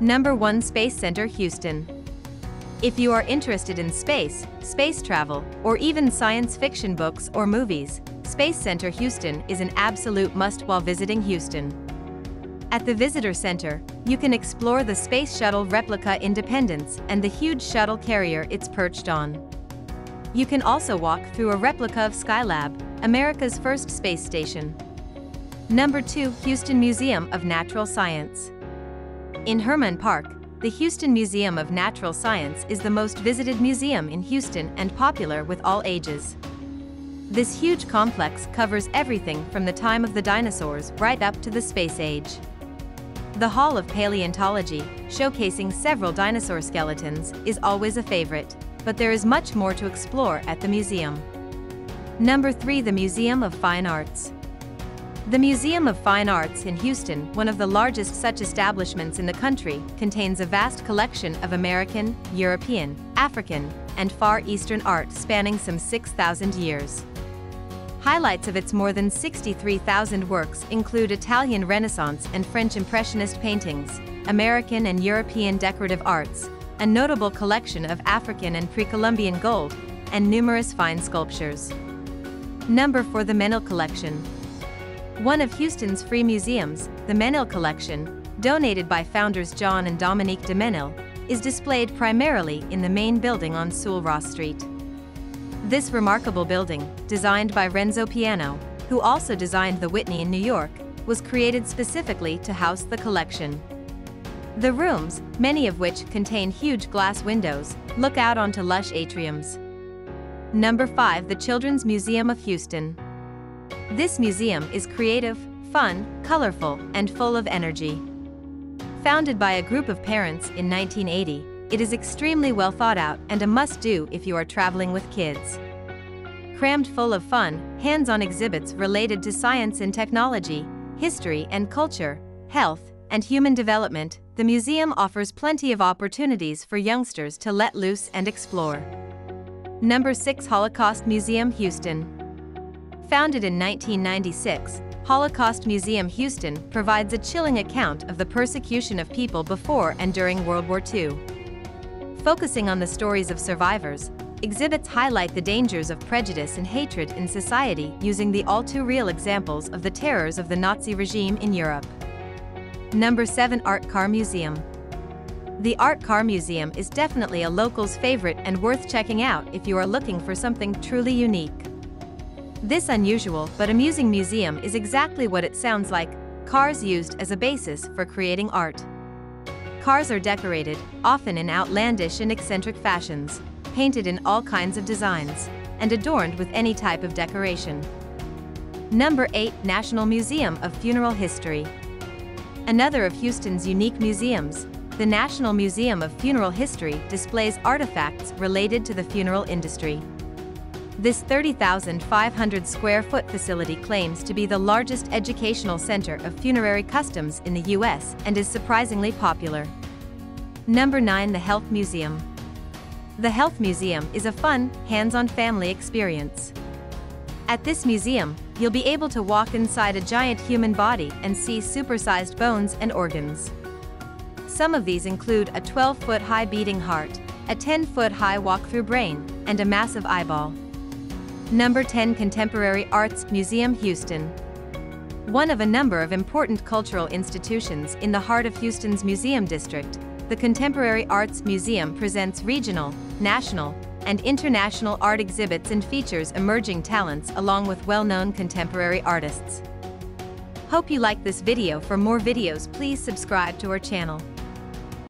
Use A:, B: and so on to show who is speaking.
A: Number 1 Space Center Houston. If you are interested in space, space travel, or even science fiction books or movies, Space Center Houston is an absolute must while visiting Houston. At the Visitor Center, you can explore the Space Shuttle replica Independence and the huge shuttle carrier it's perched on. You can also walk through a replica of Skylab, America's first space station. Number 2 Houston Museum of Natural Science. In Hermann Park, the Houston Museum of Natural Science is the most visited museum in Houston and popular with all ages. This huge complex covers everything from the time of the dinosaurs right up to the space age. The Hall of Paleontology, showcasing several dinosaur skeletons, is always a favorite, but there is much more to explore at the museum. Number 3 The Museum of Fine Arts. The Museum of Fine Arts in Houston, one of the largest such establishments in the country, contains a vast collection of American, European, African, and Far Eastern art spanning some 6,000 years. Highlights of its more than 63,000 works include Italian Renaissance and French Impressionist paintings, American and European decorative arts, a notable collection of African and pre-Columbian gold, and numerous fine sculptures. Number for the Menil Collection one of Houston's free museums, the Menil Collection, donated by founders John and Dominique de Menil, is displayed primarily in the main building on Sul Ross Street. This remarkable building, designed by Renzo Piano, who also designed the Whitney in New York, was created specifically to house the collection. The rooms, many of which contain huge glass windows, look out onto lush atriums. Number 5 The Children's Museum of Houston this museum is creative, fun, colorful, and full of energy. Founded by a group of parents in 1980, it is extremely well thought out and a must-do if you are traveling with kids. Crammed full of fun, hands-on exhibits related to science and technology, history and culture, health, and human development, the museum offers plenty of opportunities for youngsters to let loose and explore. Number 6 Holocaust Museum Houston Founded in 1996, Holocaust Museum Houston provides a chilling account of the persecution of people before and during World War II. Focusing on the stories of survivors, exhibits highlight the dangers of prejudice and hatred in society using the all-too-real examples of the terrors of the Nazi regime in Europe. Number 7 Art Car Museum The Art Car Museum is definitely a local's favorite and worth checking out if you are looking for something truly unique. This unusual but amusing museum is exactly what it sounds like, cars used as a basis for creating art. Cars are decorated, often in outlandish and eccentric fashions, painted in all kinds of designs, and adorned with any type of decoration. Number 8 National Museum of Funeral History Another of Houston's unique museums, the National Museum of Funeral History displays artifacts related to the funeral industry. This 30,500 square foot facility claims to be the largest educational center of funerary customs in the U.S. and is surprisingly popular. Number 9 The Health Museum The Health Museum is a fun, hands-on family experience. At this museum, you'll be able to walk inside a giant human body and see supersized bones and organs. Some of these include a 12-foot high beating heart, a 10-foot high walk-through brain, and a massive eyeball. Number 10 Contemporary Arts Museum Houston. One of a number of important cultural institutions in the heart of Houston's Museum District, the Contemporary Arts Museum presents regional, national, and international art exhibits and features emerging talents along with well-known contemporary artists. Hope you like this video for more videos please subscribe to our channel.